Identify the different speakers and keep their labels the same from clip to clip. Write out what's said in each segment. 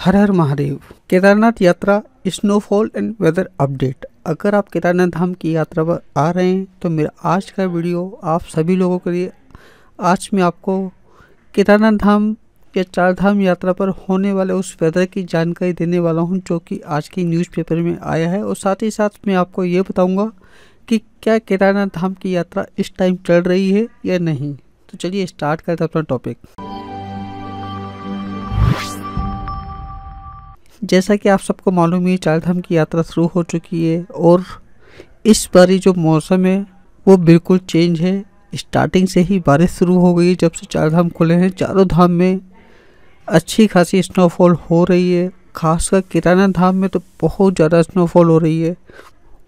Speaker 1: हर हर महादेव। केदारनाथ यात्रा snowfall and weather update अगर आप केदारनाथ धाम की यात्रा पर आ रहे हैं तो मेरा आज का वीडियो आप सभी लोगों के लिए आज मैं आपको केदारनाथ धाम या चार धाम यात्रा पर होने वाले उस वेदर की जानकारी देने वाला हूँ, जो कि आज की न्यूज़पेपर में आया है। और साथ ही साथ मैं आपको ये बताऊँगा कि क्या केदारनाथ धाम की यात्रा इस टाइम चल रही है या नहीं। तो चलिए स्टार्ट करते अपना टॉपिक जैसा कि आप सबको मालूम है चार धाम की यात्रा शुरू हो चुकी है और इस बारी जो मौसम है, वो बिल्कुल चेंज है। स्टार्टिंग से ही बारिश शुरू हो गई जब से चार धाम खुले हैं। चारों धाम में अच्छी खासी स्नोफॉल हो रही है। खासकर किराना धाम में तो बहुत ज़्यादा स्नोफॉल हो रही है।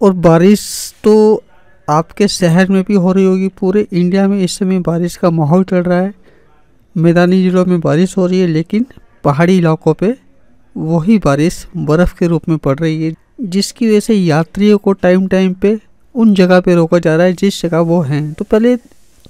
Speaker 1: और बारिश तो आपके शहर में भी हो रही होगी। पूरे इंडिया में इस समय बारिश का माहौल चल रहा है। मैदानी ज़िलों में बारिश हो रही है, लेकिन पहाड़ी इलाकों पे वही बारिश बर्फ़ के रूप में पड़ रही है, जिसकी वजह से यात्रियों को टाइम टाइम पे उन जगह पे रोका जा रहा है जिस जगह वो हैं। तो पहले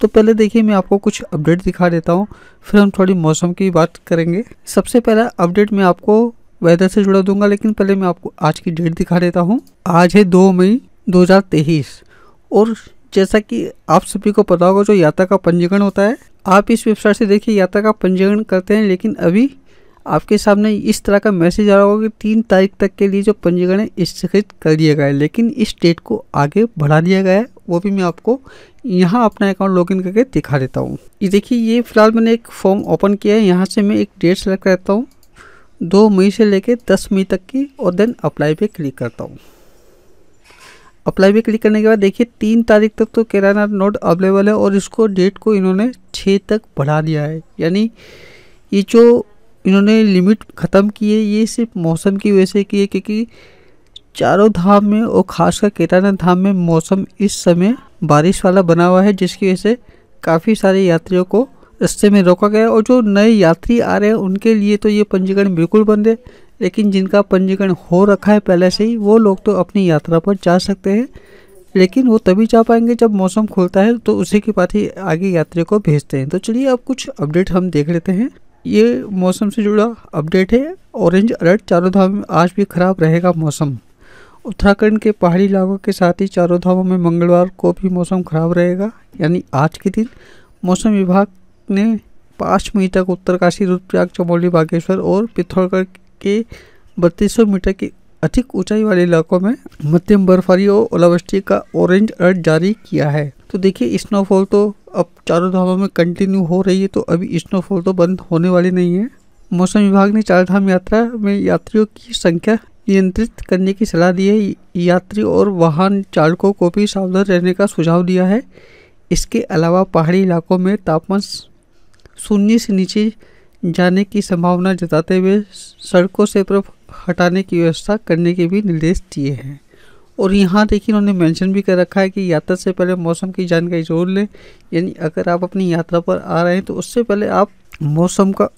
Speaker 1: तो पहले देखिए, मैं आपको कुछ अपडेट दिखा देता हूँ, फिर हम थोड़ी मौसम की बात करेंगे। सबसे पहला अपडेट मैं आपको वेदर से जुड़ा दूँगा, लेकिन पहले मैं आपको आज की डेट दिखा देता हूँ। आज है दो मई दो हज़ार तेईस, और जैसा कि आप सभी को पता होगा, जो यात्रा का पंजीकरण होता है, आप इस वेबसाइट से देखिए, यात्रा का पंजीकरण करते हैं, लेकिन अभी आपके सामने इस तरह का मैसेज आ रहा होगा कि तीन तारीख तक के लिए जो पंजीकरण है स्थगित कर दिया गया है, लेकिन इस डेट को आगे बढ़ा दिया गया है, वो भी मैं आपको यहाँ अपना अकाउंट लॉगिन करके दिखा देता हूँ। ये देखिए, ये फ़िलहाल मैंने एक फॉर्म ओपन किया है, यहाँ से मैं एक डेट सेलेक्ट करता हूँ, दो मई से लेकर दस मई तक की, और देन अप्लाई पे क्लिक करता हूँ। अप्लाई पे क्लिक करने के बाद देखिए, तीन तारीख तक तो केदारनाथ नोट अवेलेबल है, और इसको डेट को इन्होंने छः तक बढ़ा दिया है। यानी ये जो इन्होंने लिमिट ख़त्म की है। ये सिर्फ़ मौसम की वजह से की है, क्योंकि चारों धाम में और खासकर केदारनाथ धाम में मौसम इस समय बारिश वाला बना हुआ है, जिसकी वजह से काफ़ी सारे यात्रियों को रस्ते में रोका गया और जो नए यात्री आ रहे हैं, उनके लिए तो ये पंजीकरण बिल्कुल बंद है, लेकिन जिनका पंजीकरण हो रखा है पहले से ही, वो लोग तो अपनी यात्रा पर जा सकते हैं। लेकिन वो तभी जा पाएँगे जब मौसम खुलता है तो उसी के बाद ही आगे यात्रियों को भेजते हैं। तो चलिए अब कुछ अपडेट हम देख लेते हैं। ये मौसम से जुड़ा अपडेट है। ऑरेंज अलर्ट, चारों धाम में आज भी खराब रहेगा मौसम। उत्तराखंड के पहाड़ी इलाकों के साथ ही चारों धामों में मंगलवार को भी मौसम खराब रहेगा। यानी आज के दिन मौसम विभाग ने पाँच मई तक उत्तरकाशी, रुद्रप्रयाग, चमोली, बागेश्वर और पिथौरगढ़ के बत्तीस मीटर की अधिक ऊंचाई वाले इलाकों में मध्यम बर्फबारी और ओलावृष्टि का ऑरेंज अलर्ट जारी किया है। तो देखिए, स्नोफॉल तो अब चारों धामों में कंटिन्यू हो रही है तो अभी स्नोफॉल तो बंद होने वाली नहीं है। मौसम विभाग ने चार धाम यात्रा में यात्रियों की संख्या नियंत्रित करने की सलाह दी है। यात्री और वाहन चालकों को भी सावधान रहने का सुझाव दिया है। इसके अलावा पहाड़ी इलाकों में तापमान शून्य से नीचे जाने की संभावना जताते हुए सड़कों से बर्फ़ हटाने की व्यवस्था करने के भी निर्देश दिए हैं। और यहाँ देखिए उन्होंने मेंशन भी कर रखा है कि यात्रा से पहले मौसम की जानकारी ज़रूर लें। यानी अगर आप अपनी यात्रा पर आ रहे हैं तो उससे पहले आप मौसम का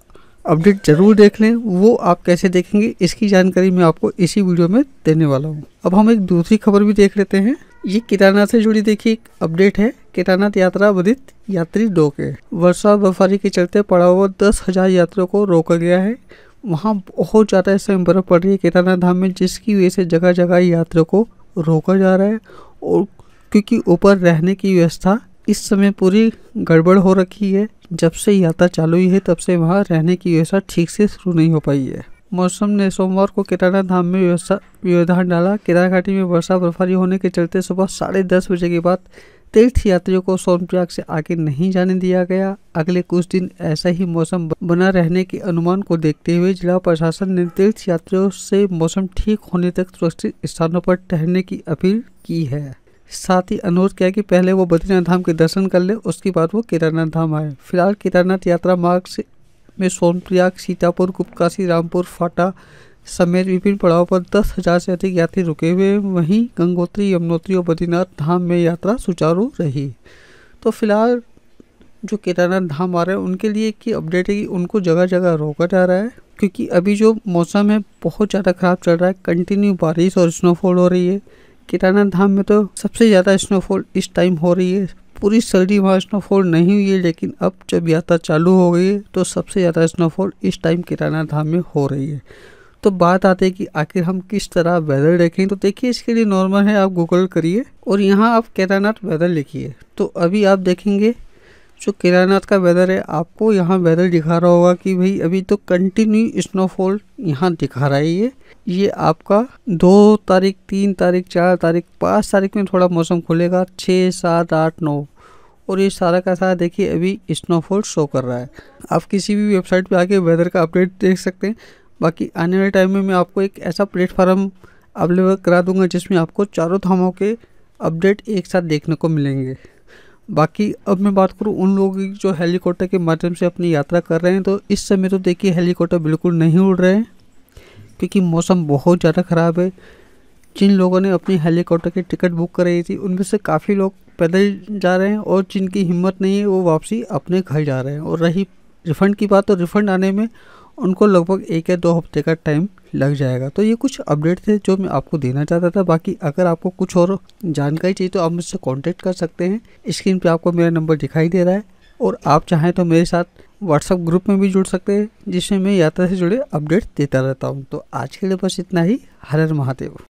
Speaker 1: अपडेट ज़रूर देख लें। वो आप कैसे देखेंगे, इसकी जानकारी मैं आपको इसी वीडियो में देने वाला हूँ। अब हम एक दूसरी खबर भी देख लेते हैं। ये केदारनाथ से जुड़ी देखिए एक अपडेट है। केदारनाथ यात्रा बाधित यात्री रोक है वर्षा बर्फबारी के चलते पड़ा हुआ दस हज़ार यात्रियों को रोका गया है। वहाँ बहुत ज़्यादा इस समय बर्फ़ पड़ रही है केदारनाथ धाम में, जिसकी वजह से जगह जगह यात्रियों को रोका जा रहा है और क्योंकि ऊपर रहने की व्यवस्था इस समय पूरी गड़बड़ हो रखी है। जब से यात्रा चालू हुई है, तब से वहाँ रहने की व्यवस्था ठीक से शुरू नहीं हो पाई है। मौसम ने सोमवार को केदारनाथ धाम में व्यवस्था व्यवधान डाला। केदार घाटी में वर्षा बर्फबारी होने के चलते सुबह साढ़े दस बजे के बाद तीर्थ यात्रियों को सोनप्रयाग से आगे नहीं जाने दिया गया। अगले कुछ दिन ऐसा ही मौसम बना रहने के अनुमान को देखते हुए जिला प्रशासन ने तीर्थ यात्रियों से मौसम ठीक होने तक सुरक्षित स्थानों पर ठहरने की अपील की है। साथ ही अनुरोध किया कि पहले वो बद्रीनाथ धाम के दर्शन कर ले, उसके बाद वो केदारनाथ धाम आए। फ़िलहाल केदारनाथ यात्रा मार्ग से में सोनप्रयाग सीतापुर गुप्तकाशी रामपुर, फाटा समेत विभिन्न पड़ाव पर दस हज़ार से अधिक यात्री रुके हुए वहीं गंगोत्री, यमुनोत्री और बद्रीनाथ धाम में यात्रा सुचारू रही। तो फ़िलहाल जो केदारनाथ धाम आ रहे हैं, उनके लिए की अपडेट है कि उनको जगह जगह रोका जा रहा है, क्योंकि अभी जो मौसम है, बहुत ज़्यादा ख़राब चल रहा है। कंटिन्यू बारिश और स्नोफॉल हो रही है। केदारनाथ धाम में तो सबसे ज़्यादा स्नोफॉल इस टाइम हो रही है। पूरी सर्दी वहाँ स्नोफॉल नहीं हुई है, लेकिन अब जब यात्रा चालू हो गई है तो सबसे ज़्यादा स्नोफॉल इस टाइम केदारनाथ धाम में हो रही है। तो बात आती है कि आखिर हम किस तरह वेदर देखें। तो देखिए, इसके लिए नॉर्मल है, आप गूगल करिए और यहाँ आप केदारनाथ वेदर लिखिए। तो अभी आप देखेंगे, जो केदारनाथ का वेदर है, आपको यहाँ वेदर दिखा रहा होगा कि भाई अभी तो कंटिन्यू स्नोफॉल यहाँ दिखा रहा है ये। ये आपका दो तारीख, तीन तारीख, चार तारीख, पाँच तारीख में थोड़ा मौसम खुलेगा, छः, सात, आठ, नौ। और ये सारा का सारा देखिए, अभी स्नोफॉल शो कर रहा है। आप किसी भी वेबसाइट पे आके वेदर का अपडेट देख सकते हैं। बाकी आने वाले टाइम में मैं आपको एक ऐसा प्लेटफार्म अवेलेबल करा दूँगा जिसमें आपको चारों धामों के अपडेट एक साथ देखने को मिलेंगे। बाकी अब मैं बात करूँ उन लोगों की जो हेलीकॉप्टर के माध्यम से अपनी यात्रा कर रहे हैं तो इस समय तो देखिए हेलीकॉप्टर बिल्कुल नहीं उड़ रहे हैं, क्योंकि मौसम बहुत ज़्यादा ख़राब है। जिन लोगों ने अपनी हेलीकॉप्टर की टिकट बुक कराई थी, उनमें से काफ़ी लोग पैदल जा रहे हैं और जिनकी हिम्मत नहीं है, वो वापसी अपने घर जा रहे हैं। और रही रिफ़ंड की बात तो रिफ़ंड आने में उनको लगभग एक या दो हफ़्ते का टाइम लग जाएगा। तो ये कुछ अपडेट थे जो मैं आपको देना चाहता था। बाकी अगर आपको कुछ और जानकारी चाहिए तो आप मुझसे कॉन्टेक्ट कर सकते हैं। स्क्रीन पर आपको मेरा नंबर दिखाई दे रहा है और आप चाहें तो मेरे साथ व्हाट्सअप ग्रुप में भी जुड़ सकते हैं, जिसमें मैं यात्रा से जुड़े अपडेट देता रहता हूँ। तो आज के लिए बस इतना ही। हर हर महादेव।